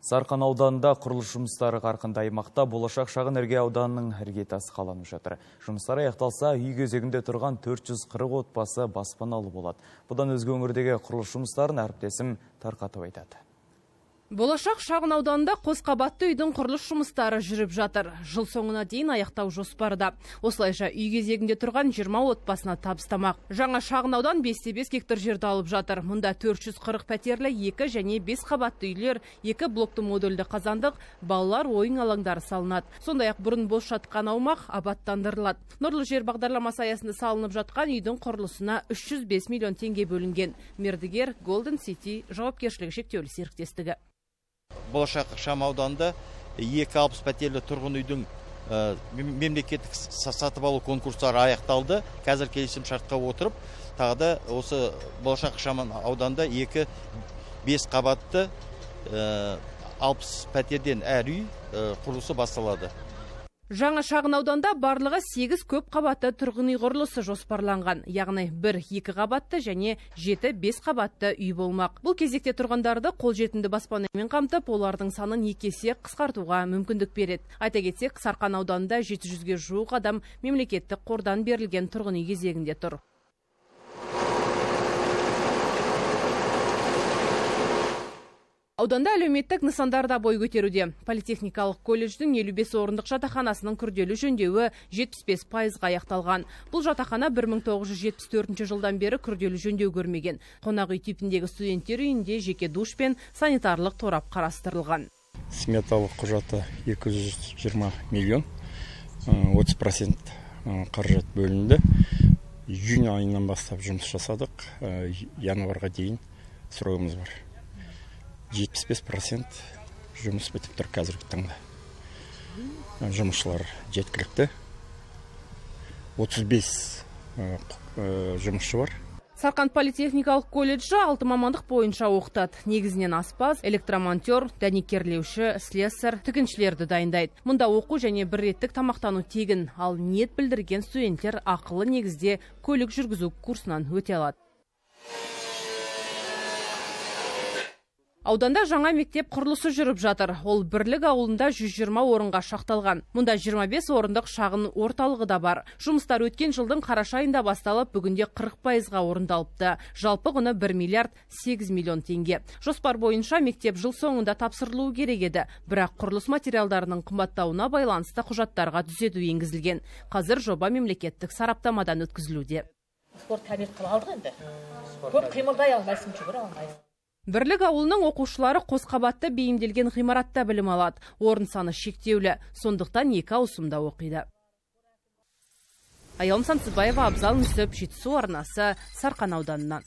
Сарқан ауданында құрылыс жұмыстары қарқынды аймақта болашақ шағын ірге ауданының іргетасы қаланып жатыр. Жұмыстар аяқталса, үй кезегінде тұрған 440 отбасы баспаналы болады. Бұдан өзге өңірдегі құрылыс жұмыстарын әріптесім тарқатып айтады. Болашақ шағын ауданында қос қабатты үйдің құрылыс жұмыстары жүріп жатыр. Жыл соңына дейін аяқтау жоспарда. Осылайша үй кезегінде тұрған 20 отбасына табыстамақ. Жаңа шағын аудан 5-5 гектар жерді алып жатыр. Мұнда 440 пәтерлі 2 және 5 қабатты үйлер, 2 блокты модульді қазандық, балалар ойын алаңдары салынады. Сондай-ақ бұрын бос жатқан аумақ абаттандырылады. Нұрлы жер бағдарламасы аясында салынып жатқан үйдің құрылысына 305 миллион теңге бөлінген. Мердігер Golden City жауапкершілігі шектеулі серіктестігі болашақ шам ауданында екі алпыс пәтерлі тұрғын үйдің мемлекеттік сатып алу конкурстары аяқталды. Қазір келісім шартқа отырып тағы да осы болашақ шам ауданында екі бес қабатты алпыс пәтерден әр үй құрылысы басталады. Жаңа шағын ауданда барлығы 8 көп қабатты тұрғын үй құрылысы жоспарланған. Яғни бір екі қабатты және жеті бес қабатты үй болмақ. Бұл кезекте тұрғандарды қолжетімді баспанамен қамтып, олардың санын екі есе қысқартуға мүмкіндік береді. Айта кетсек, Сарқан ауданында 700-ге жуық адам мемлекеттік қордан берілген тұрғын үй кезегінде тұр. Ауданда әлеуметтік нысандарда бой көтеруде. Политехникалық колледждің 55 орындық жатақханасының күрделі жөндеуі 75 пайызға аяқталған. Бұл жатақхана 1974 жылдан бері күрделі жөндеу көрмеген. Қонақ үй типіндегі студенттер үйінде жеке душ пен санитарлық торап қарастырылған. Сметалық құжаты 220 миллион 30 процент қаражат бөлінді. Июнь айынан бастап жұмыс жасадық. Январға дейін срогымыз бар жетпіс бес процент жұмыс бітіп тұр қазіргі таңда жұмысшылар жеткілікті отыз бес жұмысшы бар Сарқан политехникалық колледжі алты мамандық бойынша оқытады. Негізінен аспаз, электромонтер, дәнекерлеуші, слесарь, тігіншілерді дайындайды. Мұнда оқу және бір реттік тамақтану тегін, ал ниет білдірген студенттер ақылы негізде көлік жүргізу курсынан өте алады. Ауданда жаңа мектеп құрылысы жүріп жатыр. Ол бірлік ауылында 120 орынға шақталған. Мұнда 25 орындық шағын орталығы да бар. Жұмыстар өткен жылдың қараша айында басталып, бүгінде 40 пайызға орындалыпты. Жалпы құны 1 миллиард 8 миллион теңге. Жоспар бойынша мектеп жыл соңында тапсырылуы керек еді. Бірақ құрылыс материалдарының қымбаттауына байланысты құжаттарға түзету енгізілген. Қазір жоба мемлекеттік сараптамадан өткізілуде. Спорт кабинет қылып алдық енді. Көп қимылдай алмайсың, жүгіре алмайсың. Бірлік ауылының оқушылары қос қабатты бейімделген ғимаратта білім алады. Орын саны шектеулі, сондықтан екі ауысымда оқиды. Аялым Сансызбаева, Абзал Нүсіп, Жетісу арнасы, Сарқан ауданынан.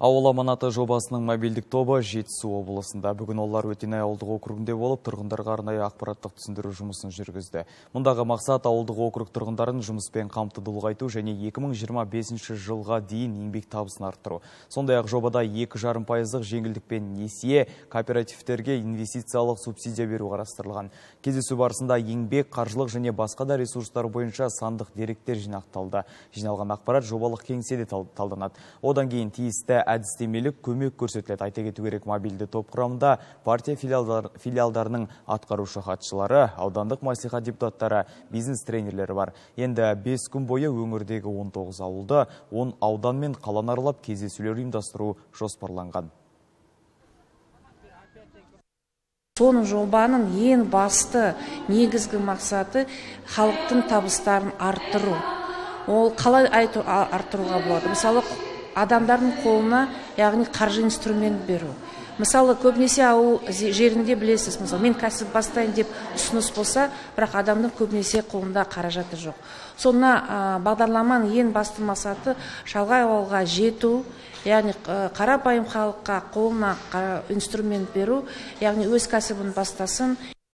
Ауыл аманаты жобасының мобильдік тобы Жетісу облысында. Бүгін олар Өтенай ауылдық округінде болып, тұрғындарға арнайы ақпараттық түсіндіру жұмысын жүргізді. Мұндағы мақсат ауылдық округ тұрғындарын жұмыспен қамтыды ұлғайту және 2025 жылға дейін еңбек табысын арттыру. Сондай-ақ жобада 2,5 пайыздық жеңілдікпен несие кооперативтерге инвестициялық субсидия беру қарастырылған. Кездесу барысында еңбек, қаржылық және басқа да ресурстар бойынша сандық деректер жинақталды. Жиналған ақпарат жобалық кеңседе талданады. Одан кейін тиісті әдістемелік көмек көрсетіледі. Айта кету керек мобильді топ құрамында партия филиалдар, филиалдарының атқарушы хатшылары, аудандық мәслихат депутаттары, бизнес тренерлері бар. Енді 5 күн бойы өңірдегі 19 ауылды 10 аудан мен қаланы аралап кездесулер ұйымдастыру жоспарланған. соның жобаның ең басты негізгі мақсаты халықтың табыстарын арттыру ол қалай арттыруға болады мысалы адамдардың қолына яғни қаржы инструмент беру. Мысалы көбінесе ауыл жерінде білесіз. Мысалы мен кәсіп бастайын деп ұсыныс болса бірақ адамның көбінесе қолында қаражаты жоқ. Соны бағдарламаның ең басты мақсаты шалғай ауылға жету яғни қарапайым халыққа қолына инструмент беру яғни өз кәсібін бастасын.